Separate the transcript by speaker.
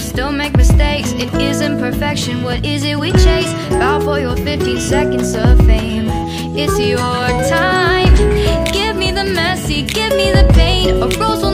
Speaker 1: still make mistakes. It isn't perfection, what is it we chase? Bow for your 15 seconds of fame. It's your time. Give me the messy, give me the pain. A rose